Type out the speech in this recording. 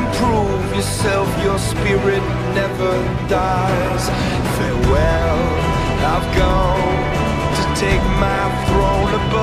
Prove yourself. Your spirit never dies. Farewell, I've gone to take my throne above.